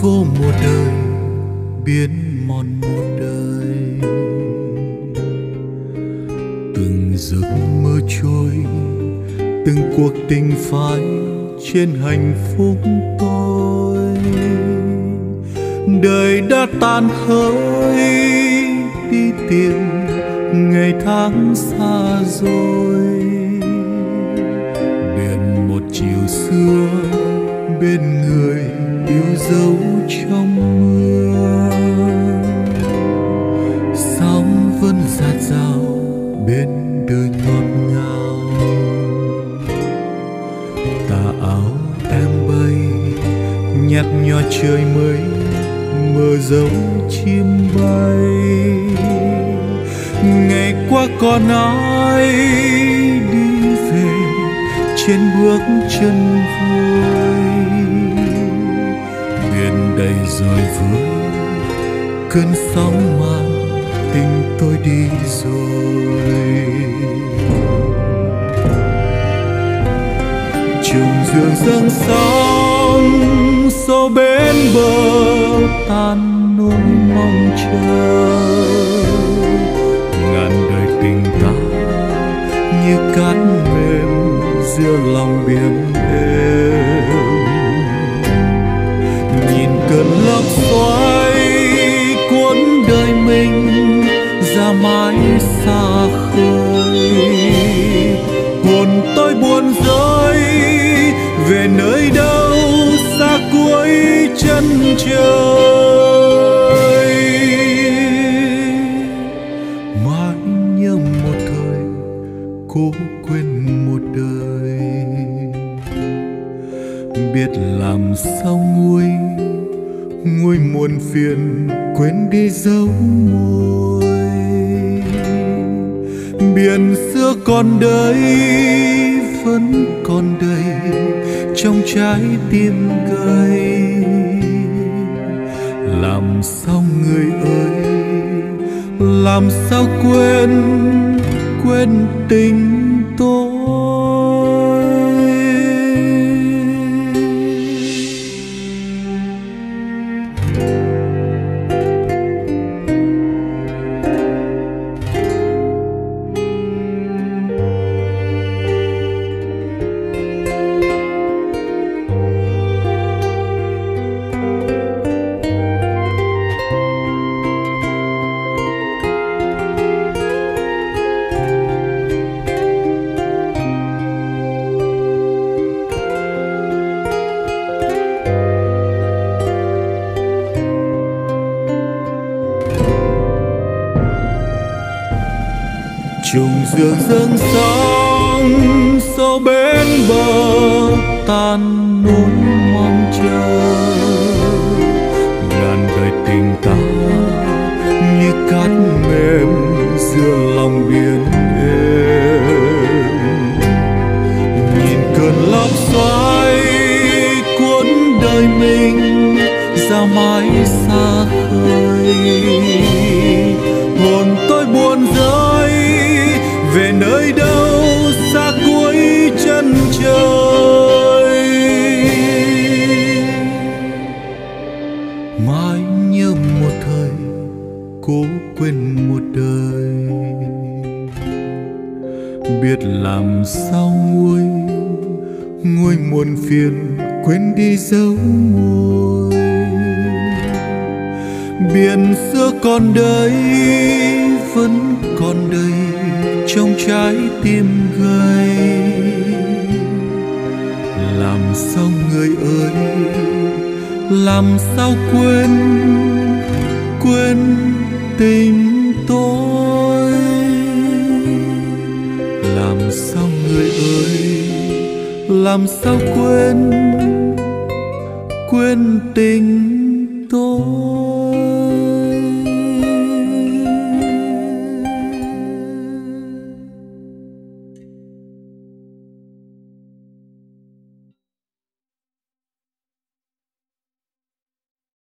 vô một đời, biến mòn một đời. Từng giấc mơ trôi, từng cuộc tình phai trên hạnh phúc tôi. Đời đã tan hơi đi tìm ngày tháng xa rồi. Biển một chiều xưa bên người yêu dấu trong mưa. Sóng vẫn dạt dào bên đời ngọt ngào tà áo em bay nhạt nhòa trời mới mơ dấu chim bay. Ngày qua còn ai đi về trên bước chân vui? Đầy rồi với cơn sóng mang tình tôi đi rồi. Trùng dương dâng sóng, sâu bên bờ tan nỗi mong chờ. Ngàn đời tình ta như cát mềm, giữa lòng biển êm. Nhìn cơn lốc xoáy cuốn đời mình ra mãi xa khơi. Hồn tôi buồn rơi về nơi đâu xa cuối chân trời. Mãi nhớ một thời cố quên một đời. Biết làm sao nguôi nguôi muôn phiền quên đi dấu môi. Biển xưa còn đây vẫn còn đầy trong trái tim gầy. Làm sao người ơi, làm sao quên quên tình tôi? Trùng dương dâng sóng sâu bên bờ tan nỗi mong chờ. Ngàn đời tình ta như cát mềm giữa lòng biển êm. Nhìn cơn lốc xoáy cuốn đời mình ra mãi xa khơi. Mãi nhớ một thời, cố quên một đời. Biết làm sao nguôi nguôi muôn phiền, quên đi dấu môi biển xưa còn đây, vẫn còn đây, trong trái tim gầy. Làm sao người ơi làm sao quên quên tình tôi? Làm sao người ơi, làm sao quên quên tình tôi?